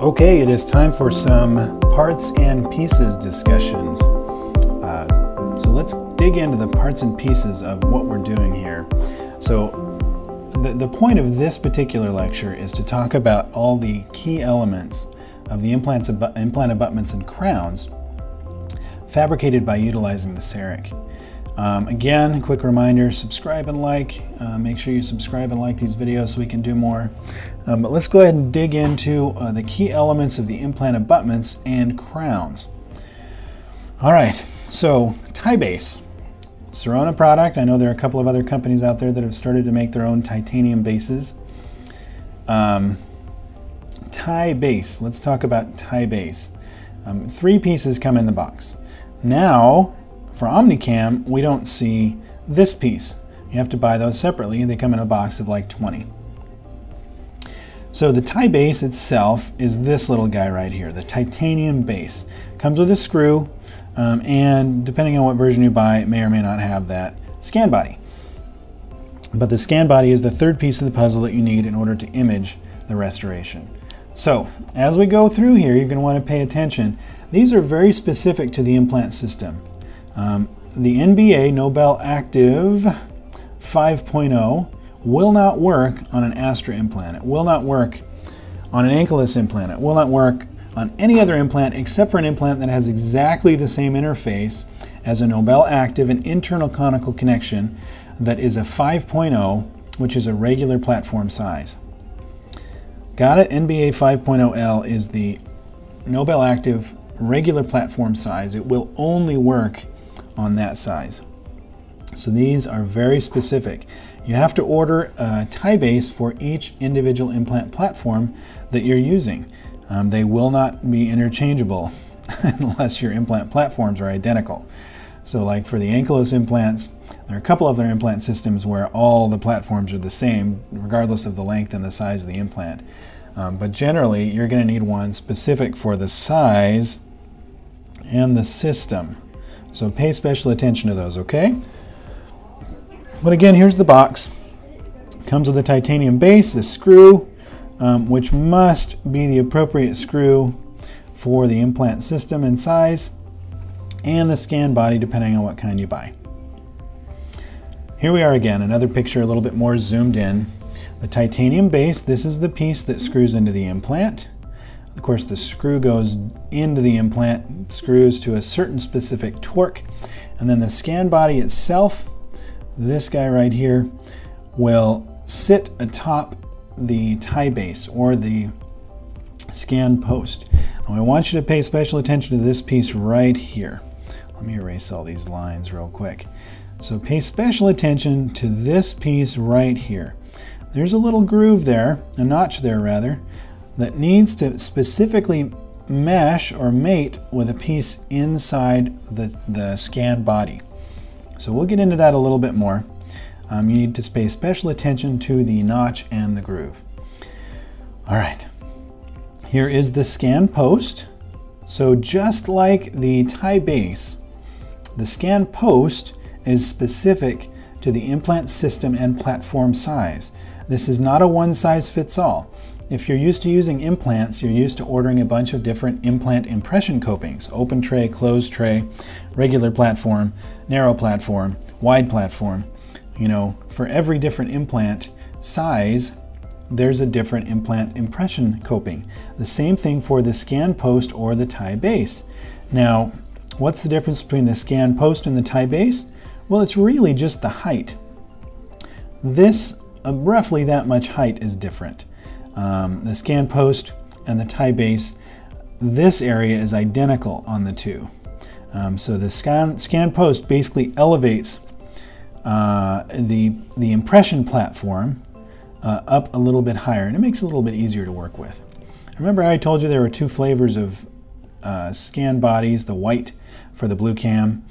Okay, it is time for some parts and pieces discussions. Uh, so let's dig into the parts and pieces of what we're doing here. So the, the point of this particular lecture is to talk about all the key elements of the implants, implant abutments and crowns fabricated by utilizing the CEREC. Um, again, quick reminder, subscribe and like. Uh, make sure you subscribe and like these videos so we can do more. Um, but let's go ahead and dig into uh, the key elements of the implant abutments and crowns. All right, so Ti-Base. Sirona product. I know there are a couple of other companies out there that have started to make their own titanium bases. Um, Ti-Base. Let's talk about Ti-Base. Um, three pieces come in the box. Now, for Omnicam, we don't see this piece. You have to buy those separately. They come in a box of like 20. So the Ti-Base itself is this little guy right here, the titanium base. Comes with a screw, um, and depending on what version you buy, it may or may not have that scan body. But the scan body is the third piece of the puzzle that you need in order to image the restoration. So as we go through here, you're going to want to pay attention. These are very specific to the implant system. Um, the NBA Nobel Active 5.0 will not work on an Astra implant. It will not work on an Ankylos implant. It will not work on any other implant except for an implant that has exactly the same interface as a Nobel Active, an internal conical connection that is a 5.0, which is a regular platform size. Got it? NBA 5.0L is the Nobel Active regular platform size. It will only work on that size. So these are very specific. You have to order a Ti-Base for each individual implant platform that you're using. Um, they will not be interchangeable unless your implant platforms are identical. So like for the Ankylos implants, there are a couple of their implant systems where all the platforms are the same, regardless of the length and the size of the implant. Um, but generally, you're going to need one specific for the size and the system. So pay special attention to those, okay? But again, here's the box. Comes with a titanium base, the screw, um, which must be the appropriate screw for the implant system and size, and the scan body depending on what kind you buy. Here we are again, another picture a little bit more zoomed in. The titanium base, this is the piece that screws into the implant. Of course, the screw goes into the implant, screws to a certain specific torque, and then the scan body itself this guy right here will sit atop the Ti-Base or the scan post. Now I want you to pay special attention to this piece right here. Let me erase all these lines real quick. So pay special attention to this piece right here. There's a little groove there, a notch there rather, that needs to specifically mesh or mate with a piece inside the, the scan body. So we'll get into that a little bit more. Um, you need to pay special attention to the notch and the groove. All right, here is the scan post. So just like the Ti-Base, the scan post is specific to the implant system and platform size. This is not a one size fits all. If you're used to using implants, you're used to ordering a bunch of different implant impression copings, open tray, closed tray, regular platform, narrow platform, wide platform. You know, for every different implant size, there's a different implant impression coping. The same thing for the scan post or the Ti-Base. Now, what's the difference between the scan post and the Ti-Base? Well, it's really just the height. This, uh, roughly that much height is different. Um, the scan post and the Ti-Base, this area is identical on the two. Um, so the scan, scan post basically elevates uh, the, the impression platform uh, up a little bit higher and it makes it a little bit easier to work with. Remember I told you there were two flavors of uh, scan bodies, the white for the blue cam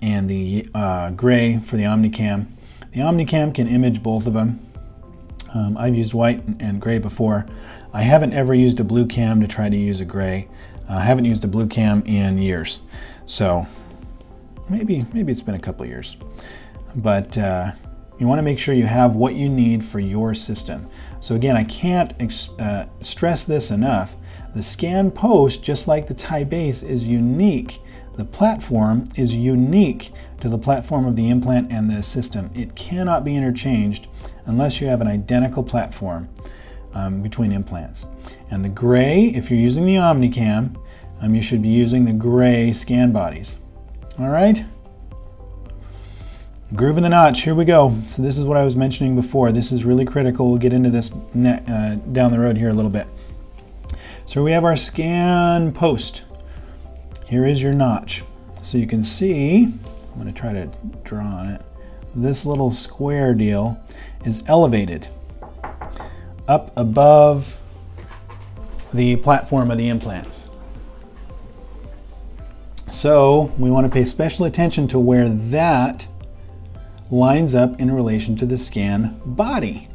and the uh, gray for the Omnicam. The Omnicam can image both of them. Um, I've used white and gray before. I haven't ever used a blue cam to try to use a gray. Uh, I haven't used a blue cam in years. So maybe, maybe it's been a couple years. But uh, you want to make sure you have what you need for your system. So again, I can't uh, stress this enough. The scan post, just like the Ti-Base, is unique. The platform is unique to the platform of the implant and the system. It cannot be interchanged unless you have an identical platform um, between implants. And the gray, if you're using the Omnicam, um, you should be using the gray scan bodies. All right? Groove in the notch, here we go. So this is what I was mentioning before. This is really critical. We'll get into this uh, down the road here a little bit. So we have our scan post. Here is your notch. So you can see, I'm gonna try to draw on it, this little square deal is elevated up above the platform of the implant. So we want to pay special attention to where that lines up in relation to the scan body.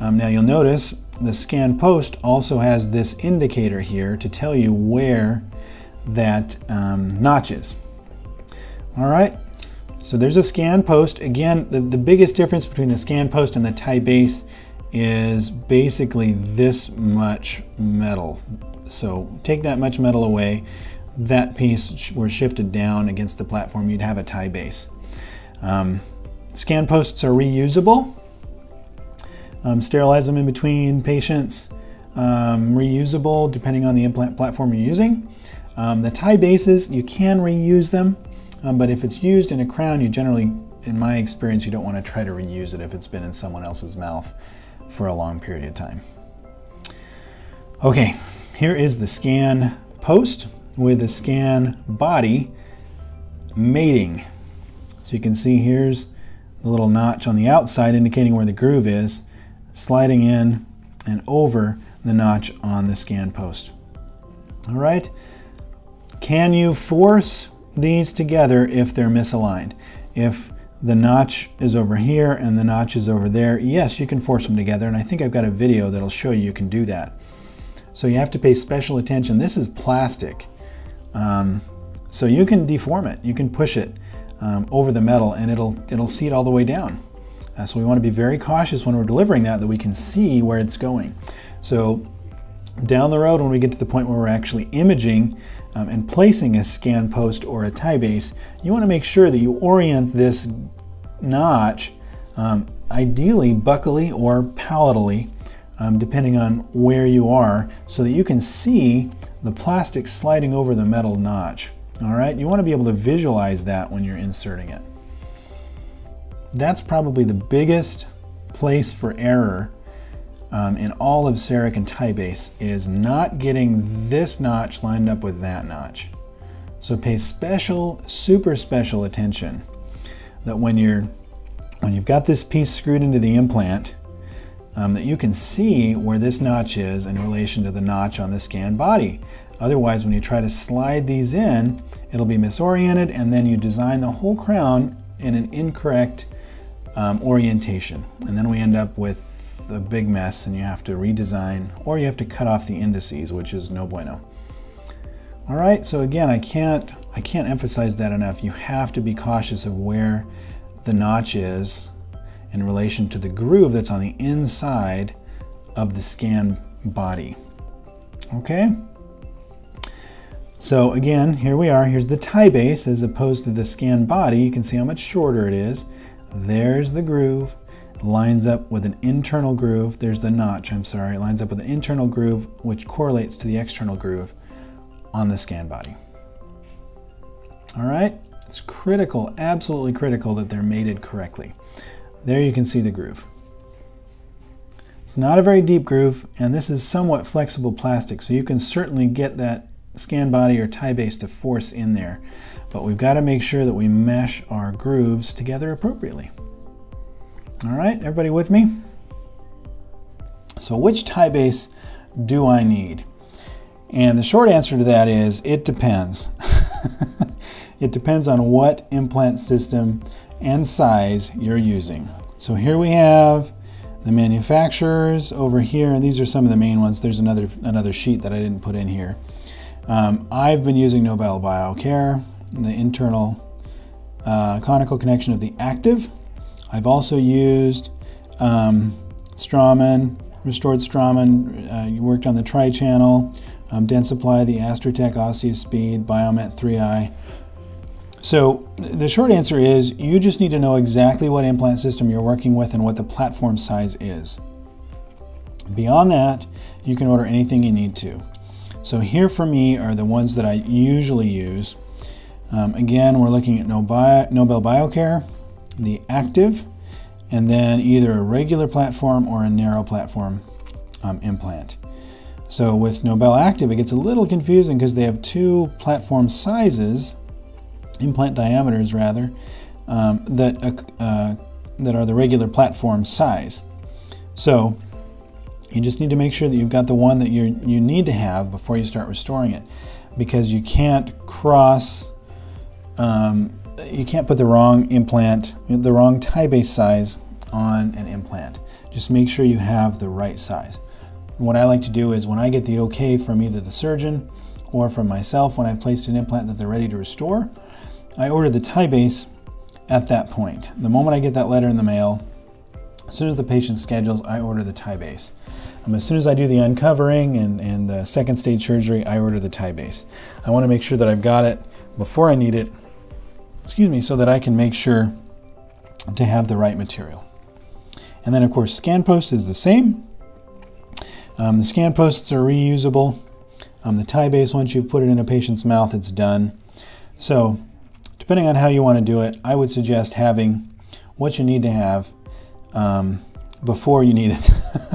Um, now you'll notice the scan post also has this indicator here to tell you where that um, notch is. All right, so there's a scan post. Again, the, the biggest difference between the scan post and the Ti-Base is basically this much metal. So take that much metal away, that piece were shifted down against the platform, you'd have a Ti-Base. Um, Scan posts are reusable. Um, sterilize them in between patients. Um, reusable depending on the implant platform you're using. Um, the Ti-Bases, you can reuse them, um, but if it's used in a crown, you generally, in my experience, you don't want to try to reuse it if it's been in someone else's mouth for a long period of time. Okay, here is the scan post with the scan body mating. So you can see here's the little notch on the outside indicating where the groove is, sliding in and over the notch on the scan post. All right, can you force these together if they're misaligned? If the notch is over here and the notch is over there, yes, you can force them together, and I think I've got a video that'll show you you can do that. So you have to pay special attention. This is plastic, um, so you can deform it, you can push it um, over the metal and it'll, it'll seat all the way down. Uh, so we want to be very cautious when we're delivering that, that we can see where it's going. So down the road, when we get to the point where we're actually imaging um, and placing a scan post or a Ti-Base, you want to make sure that you orient this notch um, ideally buccally or palatally, um, depending on where you are, so that you can see the plastic sliding over the metal notch. All right, you want to be able to visualize that when you're inserting it. That's probably the biggest place for error um, in all of CEREC and Ti-Base is not getting this notch lined up with that notch. So pay special, super special attention that when you're when you've got this piece screwed into the implant, um, that you can see where this notch is in relation to the notch on the scan body. Otherwise, when you try to slide these in, it'll be misoriented and then you design the whole crown in an incorrect um, orientation. And then we end up with a big mess and you have to redesign or you have to cut off the indices, which is no bueno. All right, so again, I can't, I can't emphasize that enough. You have to be cautious of where the notch is in relation to the groove that's on the inside of the scan body. Okay? So again, here we are. Here's the Ti-Base as opposed to the scan body. You can see how much shorter it is. There's the groove. Lines up with an internal groove. There's the notch, I'm sorry. It lines up with an internal groove which correlates to the external groove on the scan body. All right, it's critical, absolutely critical that they're mated correctly. There you can see the groove. It's not a very deep groove, and this is somewhat flexible plastic, so you can certainly get that scan body or Ti-Base to force in there. But we've got to make sure that we mesh our grooves together appropriately. All right, everybody with me? So which Ti-Base do I need? And the short answer to that is it depends. it depends on what implant system and size you're using. So here we have the manufacturers over here, and these are some of the main ones. There's another, another sheet that I didn't put in here. Um, I've been using Nobel Biocare, the internal uh, conical connection of the active. I've also used um, Straumann, restored Straumann, uh, you worked on the tri-channel. um, Dentsply, the Astra Tech OsseoSpeed, Biomet 3i. So the short answer is you just need to know exactly what implant system you're working with and what the platform size is. Beyond that, you can order anything you need to. So here for me are the ones that I usually use. Um, again, we're looking at Nobel Biocare, the Active, and then either a regular platform or a narrow platform um, implant. So with Nobel Active, it gets a little confusing because they have two platform sizes, implant diameters rather, um, that, uh, uh, that are the regular platform size. So you just need to make sure that you've got the one that you you need to have before you start restoring it, because you can't cross. Um, you can't put the wrong implant, the wrong Ti-Base size on an implant. Just make sure you have the right size. what I like to do is when I get the okay from either the surgeon or from myself when I've placed an implant that they're ready to restore, I order the Ti-Base at that point. The moment I get that letter in the mail, as soon as the patient schedules, I order the Ti-Base. Um, as soon as I do the uncovering and, and the second stage surgery, I order the Ti-Base. I want to make sure that I've got it before I need it, excuse me, so that I can make sure to have the right material. And then of course, scan post is the same. Um, the scan posts are reusable. Um, the Ti-Base, once you've put it in a patient's mouth, it's done. So depending on how you want to do it, I would suggest having what you need to have um, before you need it.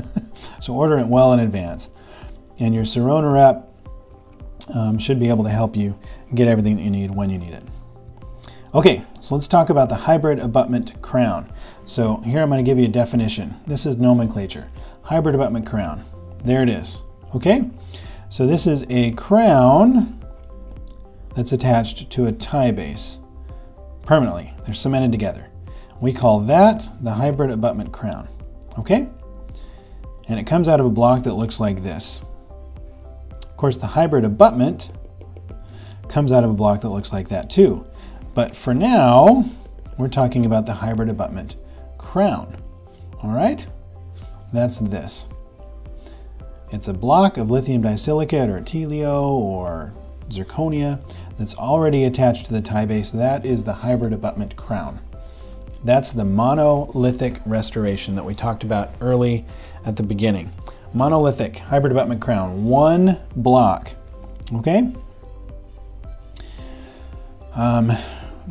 so order it well in advance. And your Sirona rep um, should be able to help you get everything that you need when you need it. Okay, so let's talk about the hybrid abutment crown. So here I'm going to give you a definition. This is nomenclature. Hybrid abutment crown. There it is. Okay, so this is a crown that's attached to a Ti-Base permanently. They're cemented together. We call that the hybrid abutment crown. Okay? And it comes out of a block that looks like this. Of course, the hybrid abutment comes out of a block that looks like that too. But for now, we're talking about the hybrid abutment crown. All right? That's this. It's a block of lithium disilicate or Telio or zirconia that's already attached to the Ti-Base. That is the hybrid abutment crown. That's the monolithic restoration that we talked about early at the beginning. Monolithic hybrid abutment crown, one block. Okay? Um,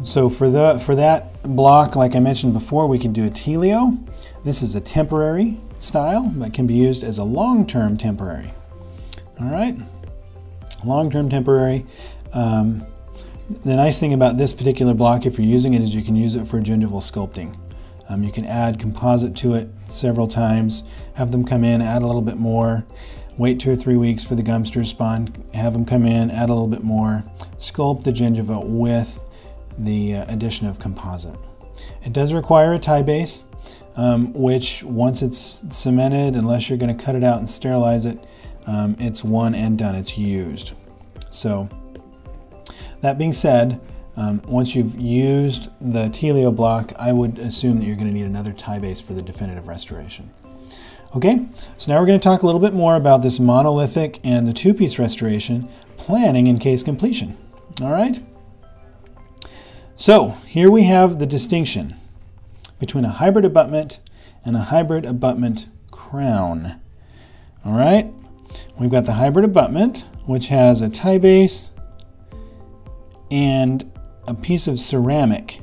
so for the for that block, like I mentioned before, we can do a telio. This is a temporary style, but can be used as a long-term temporary. All right, long-term temporary. Um, the nice thing about this particular block, if you're using it, is you can use it for gingival sculpting. Um, you can add composite to it several times, have them come in, add a little bit more, wait two or three weeks for the gums to respond, have them come in, add a little bit more, sculpt the gingiva with the uh, addition of composite. It does require a Ti-Base, um, which once it's cemented, unless you're going to cut it out and sterilize it, um, it's one and done, it's used. So that being said, um, once you've used the Telio block, I would assume that you're going to need another Ti-Base for the definitive restoration. Okay, so now we're going to talk a little bit more about this monolithic and the two-piece restoration, planning in case completion. All right? So here we have the distinction between a hybrid abutment and a hybrid abutment crown. All right, we've got the hybrid abutment, which has a Ti-Base and a piece of ceramic,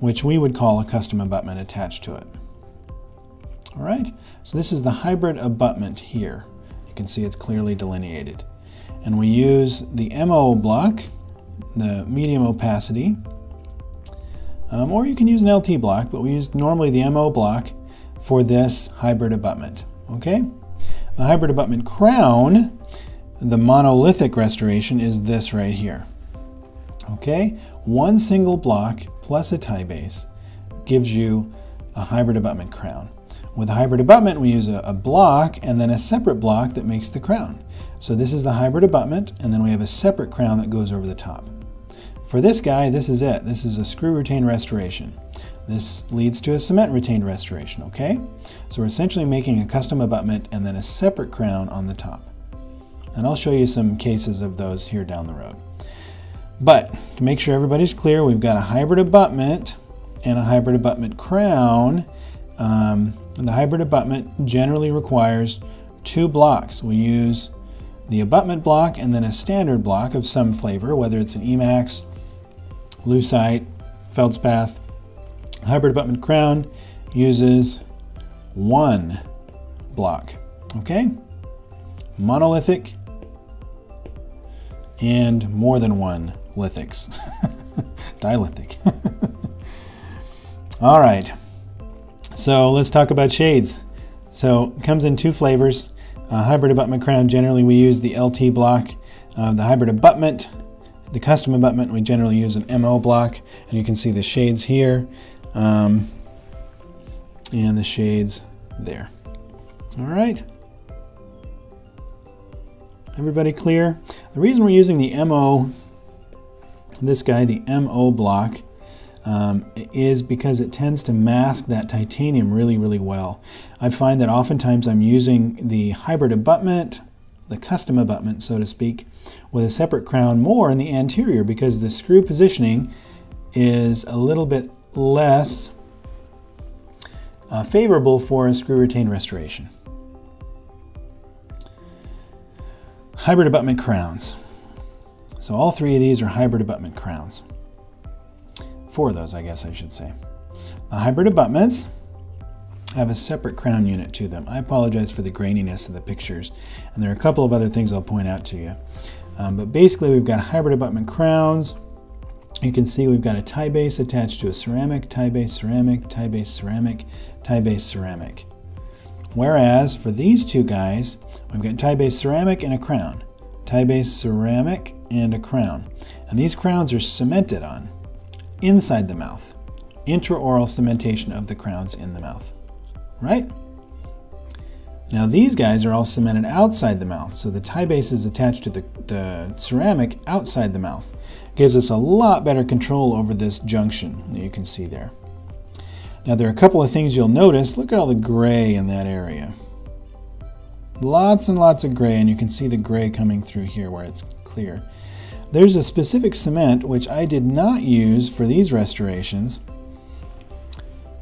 which we would call a custom abutment attached to it. All right, so this is the hybrid abutment here. You can see it's clearly delineated. And we use the MO block, the medium opacity, um, or you can use an LT block, but we use normally the MO block for this hybrid abutment. Okay, the hybrid abutment crown, the monolithic restoration is this right here. Okay, one single block plus a Ti-Base gives you a hybrid abutment crown. With a hybrid abutment, we use a, a, block and then a separate block that makes the crown. So this is the hybrid abutment, and then we have a separate crown that goes over the top. For this guy, this is it. This is a screw retained restoration. This leads to a cement retained restoration, okay? So we're essentially making a custom abutment and then a separate crown on the top. And I'll show you some cases of those here down the road. But to make sure everybody's clear, we've got a hybrid abutment and a hybrid abutment crown. Um, the hybrid abutment generally requires two blocks. We use the abutment block and then a standard block of some flavor, whether it's an Emax, Leucite, Feldspar. Hybrid abutment crown uses one block, okay? Monolithic and more than one lithics, dilithic. All right, so let's talk about shades. So it comes in two flavors. Uh, hybrid abutment crown, generally we use the LT block. Uh, the hybrid abutment, the custom abutment, we generally use an MO block. And you can see the shades here um, and the shades there. All right. Everybody clear? The reason we're using the MO, this guy, the MO block, um, is because it tends to mask that titanium really, really well. I find that oftentimes I'm using the hybrid abutment, the custom abutment, so to speak, with a separate crown more in the anterior because the screw positioning is a little bit less uh, favorable for a screw retain restoration. Hybrid abutment crowns. So all three of these are hybrid abutment crowns. Four of those, I guess I should say. The hybrid abutments have a separate crown unit to them. I apologize for the graininess of the pictures, and there are a couple of other things I'll point out to you. Um, but basically, we've got hybrid abutment crowns. You can see we've got a Ti-Base attached to a ceramic, Ti-Base ceramic, Ti-Base ceramic, Ti-Base ceramic. Whereas for these two guys, we've got Ti-Base ceramic and a crown. Ti-Base ceramic and a crown. And these crowns are cemented on inside the mouth. Intraoral cementation of the crowns in the mouth. Right? Now these guys are all cemented outside the mouth, so the Ti-Base is attached to the, the ceramic outside the mouth. Gives us a lot better control over this junction that you can see there. Now there are a couple of things you'll notice. Look at all the gray in that area. Lots and lots of gray, and you can see the gray coming through here where it's clear. There's a specific cement which I did not use for these restorations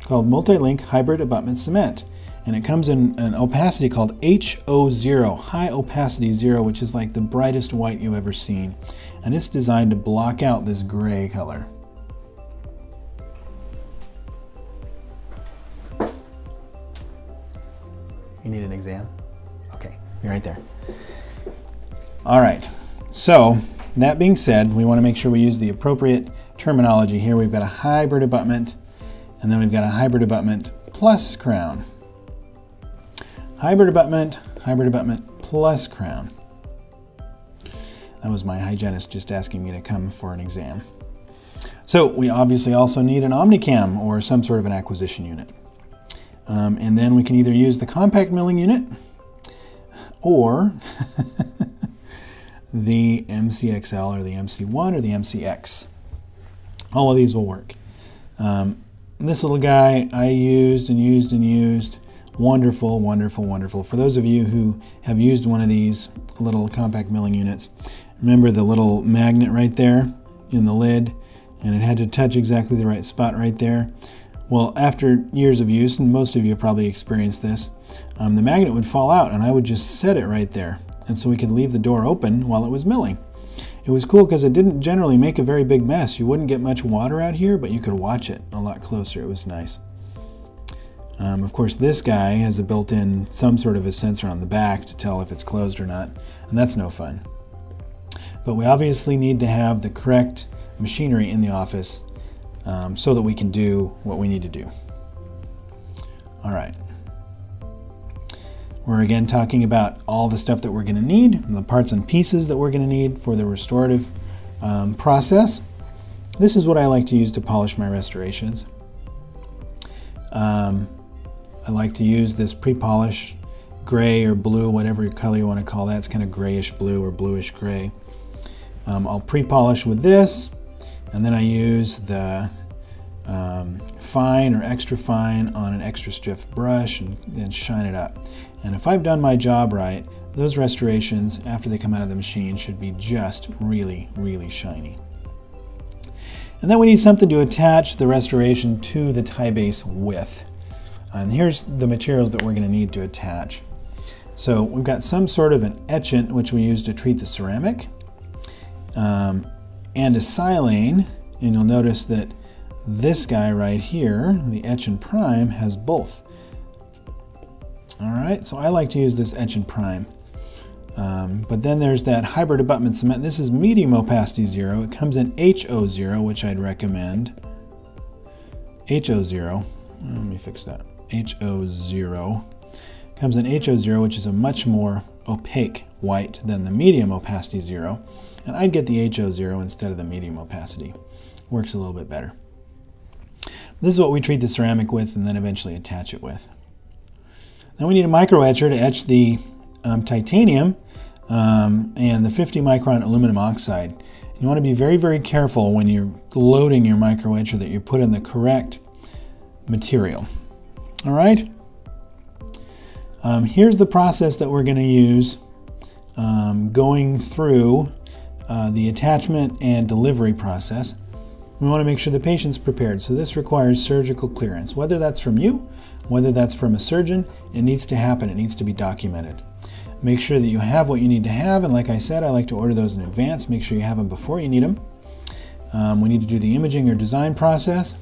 called Multi-Link Hybrid Abutment Cement. And it comes in an opacity called HO0, high opacity zero, which is like the brightest white you've ever seen. And it's designed to block out this gray color. You need an exam? Okay, you're right there. All right, so that being said, we want to make sure we use the appropriate terminology here. We've got a hybrid abutment, and then we've got a hybrid abutment plus crown. Hybrid abutment, hybrid abutment plus crown. That was my hygienist just asking me to come for an exam. So we obviously also need an Omnicam or some sort of an acquisition unit. Um, and then we can either use the compact milling unit or the MCXL or the MC1 or the MCX. All of these will work. Um, this little guy I used and used and used. Wonderful, wonderful, wonderful. For those of you who have used one of these little compact milling units, remember the little magnet right there in the lid and it had to touch exactly the right spot right there. Well, after years of use, and most of you probably experienced this, um, the magnet would fall out and I would just set it right there and so we could leave the door open while it was milling. It was cool because it didn't generally make a very big mess. You wouldn't get much water out here, but you could watch it a lot closer. It was nice. Um, of course, this guy has a built-in some sort of a sensor on the back to tell if it's closed or not, and that's no fun. But we obviously need to have the correct machinery in the office um, so that we can do what we need to do. All right. We're again talking about all the stuff that we're going to need, the parts and pieces that we're going to need for the restorative um, process. This is what I like to use to polish my restorations. Um, I like to use this pre-polish gray or blue, whatever color you want to call that. It's kind of grayish blue or bluish gray. Um, I'll pre-polish with this, and then I use the um, fine or extra fine on an extra stiff brush and then shine it up. And if I've done my job right, those restorations after they come out of the machine should be just really, really shiny. And then we need something to attach the restoration to the Ti-Base with. And here's the materials that we're going to need to attach. So we've got some sort of an etchant which we use to treat the ceramic, um, and a silane, and you'll notice that this guy right here, the etch prime, has both. All right, so I like to use this etch and prime. Um, but then there's that hybrid abutment cement. This is medium opacity zero. It comes in HO0, which I'd recommend. HO0, let me fix that. HO0 comes in HO0, which is a much more opaque white than the medium opacity zero. And I'd get the HO0 instead of the medium opacity. Works a little bit better. This is what we treat the ceramic with and then eventually attach it with. Then we need a micro etcher to etch the um, titanium um, and the 50 micron aluminum oxide. You want to be very, very careful when you're loading your micro etcher that you put in the correct material. All right? Um, here's the process that we're going to use um, going through uh, the attachment and delivery process. We want to make sure the patient's prepared, so this requires surgical clearance. Whether that's from you, whether that's from a surgeon, it needs to happen, it needs to be documented. Make sure that you have what you need to have, and like I said, I like to order those in advance. Make sure you have them before you need them. Um, we need to do the imaging or design process.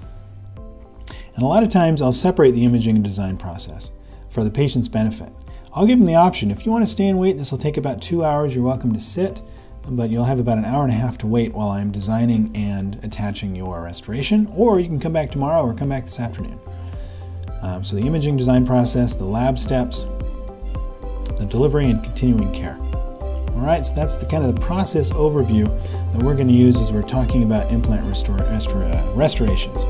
And a lot of times I'll separate the imaging and design process for the patient's benefit. I'll give them the option. If you want to stay and wait, this will take about two hours. You're welcome to sit, but you'll have about an hour and a half to wait while I'm designing and attaching your restoration, or you can come back tomorrow or come back this afternoon. Um, so the imaging design process, the lab steps, the delivery and continuing care. All right, so that's the kind of the process overview that we're going to use as we're talking about implant restor restor uh, restorations.